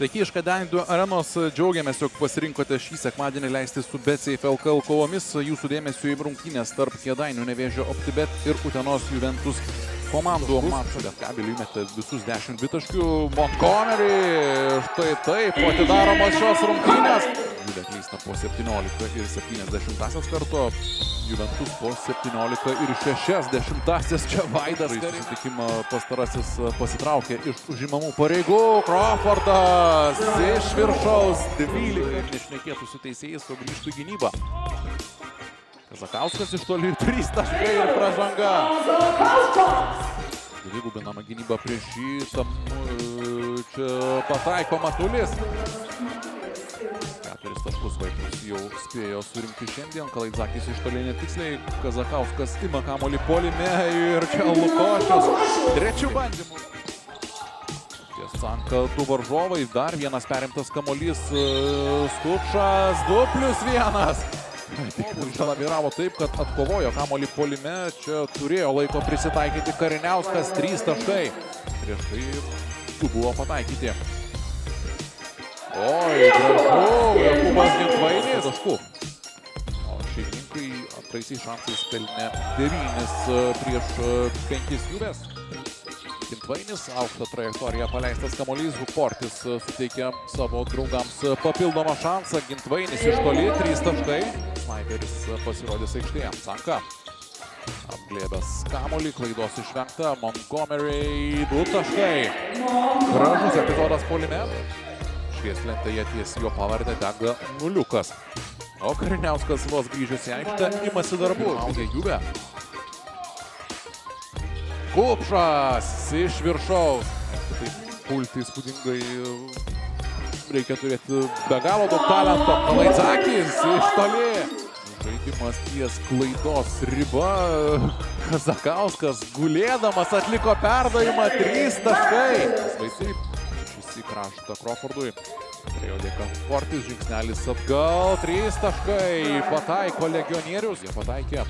Sveiki iš Kadanių arenos, džiaugiamės, jog pasirinkote šį sekmadienį leisti su BCF LKL kovomis. Jūsų dėmesio į rungtynės tarp Kėdainių nevėžio OptiBet ir Utenos Juventus komandų mačą. Lietkabeliui metė visus 10 dvitaškių. Montgomery, štai taip, atidaromos šios rungtynės. Juve klysta po 17 ir 70 karto. Juventus po 17 ir 60. Čia Vaidas. Susitikimą pastarasis pasitraukė iš užimamų pareigų. Crawfordas iš viršaus 12 ir nešnekėtų su teisėjais, o grįžtų gynybą. Kazakauskas iš toli 3 taškai ir pražanga. Dvigubinama gynyba prieš jį. Tam, e, čia pataiko Matulis. Keturis taškus vaikus jau spėjo surinkti šiandien. Kalaidzakis iš toli netiksliai. Kazakauskas ima kamolį polime ir čia Lukošius. Trečių bandymų. Tiesanka du varžovai. Dar vienas perimtas kamolys. e, Skupšas 2 plus 1. Laviravo taip, kad atkovojo kamolį polime. Čia turėjo laiko prisitaikyti Kariniauskas. 3 taškai. Prieš tai du buvo pataikyti. Oi, gražu. Jakubas Gintvainis. Taškų. O šeimininkai antraisiais šansais pelnė 9 prieš 5 juvės. Gintvainis, aukštą trajektoriją paleistas kamuolys, Huportis suteikia savo draugams papildomą šansą. Gintvainis iš toli, 3 taškai. Sniperis pasirodys aikštėje. Sanka. Apglėbęs kamuolį, klaidos išvengta. Montgomery, 2 taškai. Gražus epizodas polime. Švieslentėje ties jo pavardę dega nuliukas. O Kariniauskas vos grįžęs į aikštę imasi darbų. Augia Juve. Kupšas iš viršaus. Taip pulti įspūdingai reikia turėti be galo daug talento. Kalaidzakis iš toli. Žaidimas ties klaidos riba. Kazakauskas gulėdamas atliko perdavimą. Trys taškai. Vaisiai šis į kraštą Crawfordui. Turėjo dėka Fortis, žingsnelis atgal. Trys taškai. Pataiko legionierius. Jie pataikė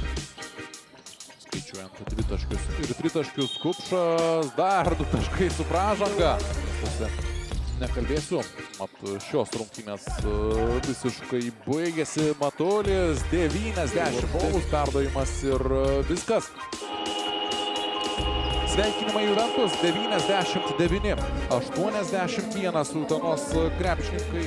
skaičiuojant dvi taškius ir tritaškius Kupšas, dar du taškai su pražanga. Nekalbėsiu, mat šios rungtynės e, visiškai baigėsi Matulis, 90 baus perdavimas ir e, viskas. Sveikinimai Juventus 99, 81 Utenos krepšininkai.